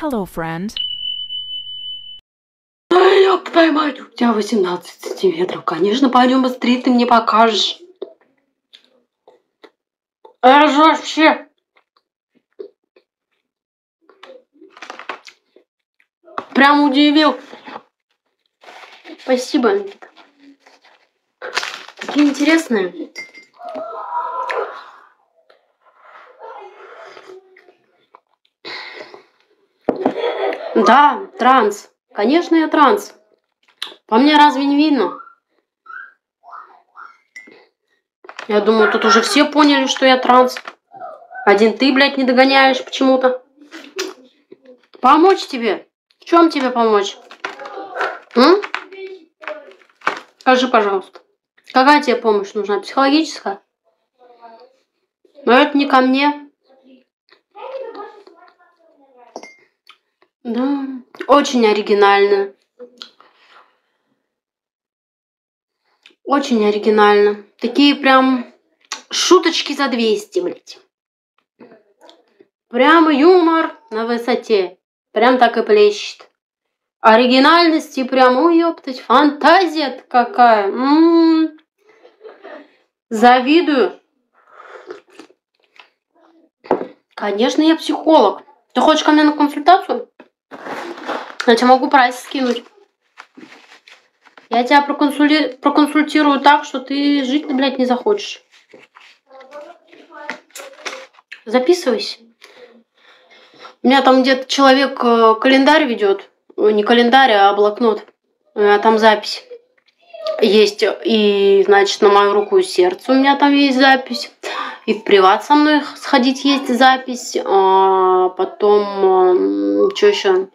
Hello, friend. Ёб твою мать, у тебя 18 сантиметров. Конечно, пойдем быстрее, ты мне покажешь. Это же вообще... Прям удивил. Спасибо. Такие интересные. Да, транс. Конечно, я транс. По мне разве не видно? Я думаю, тут уже все поняли, что я транс. Один ты, блядь, не догоняешь почему-то. Помочь тебе? В чем тебе помочь? М? Скажи, пожалуйста. Какая тебе помощь нужна? Психологическая? Но это не ко мне. Да, очень оригинально. Очень оригинально. Такие прям шуточки за 200, блядь. Прям юмор на высоте. Прям так и плещет. Оригинальности прям, ой, ёптать, фантазия какая. М-м-м. Завидую. Конечно, я психолог. Ты хочешь ко мне на консультацию? Я тебе могу прайс скинуть. Я тебя проконсули... проконсультирую так, что ты жить, блядь, не захочешь. Записывайся. У меня там где-то человек э, календарь ведет. Не календарь, а блокнот. А там запись есть. И, значит, на мою руку и сердце у меня там есть запись. И в приват со мной сходить есть запись. А потом, что еще?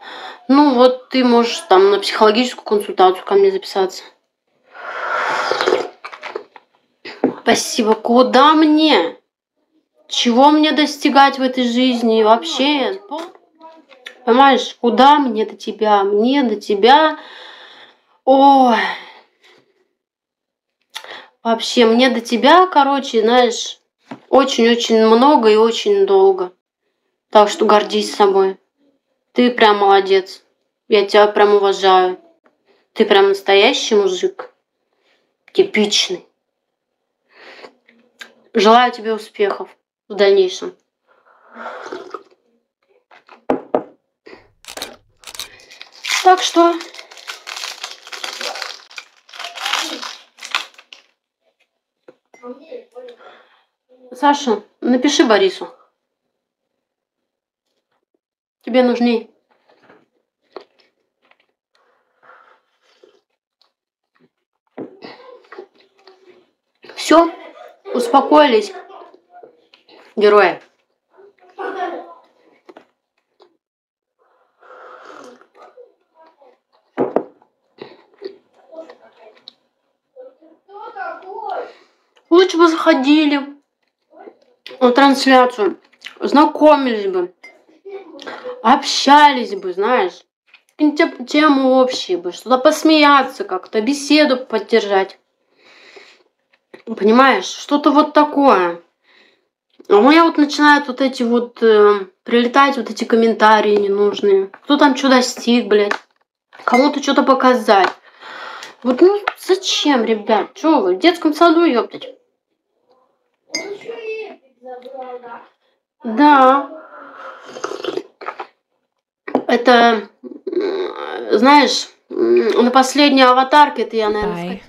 Ну, вот ты можешь там на психологическую консультацию ко мне записаться. Спасибо. Куда мне? Чего мне достигать в этой жизни вообще? Понимаешь, куда мне до тебя? Мне до тебя... Ой. Вообще, мне до тебя, короче, знаешь, очень-очень много и очень долго. Так что гордись собой. Ты прям молодец. Я тебя прям уважаю. Ты прям настоящий мужик. Типичный. Желаю тебе успехов в дальнейшем. Так что... Саша, напиши Борису. Тебе нужней. Все, успокоились, герои. Лучше бы заходили на трансляцию, знакомились бы, общались бы, знаешь, тему общие бы, что-то посмеяться как-то, беседу поддержать. Понимаешь, что-то вот такое. А у меня вот начинают вот эти вот э, прилетать вот эти комментарии ненужные. Кто там что достиг, блядь? Кому-то что-то показать. Вот ну зачем, ребят? Что вы в детском саду, ёптать? Да. Это, знаешь, на последней аватарке это я, наверное.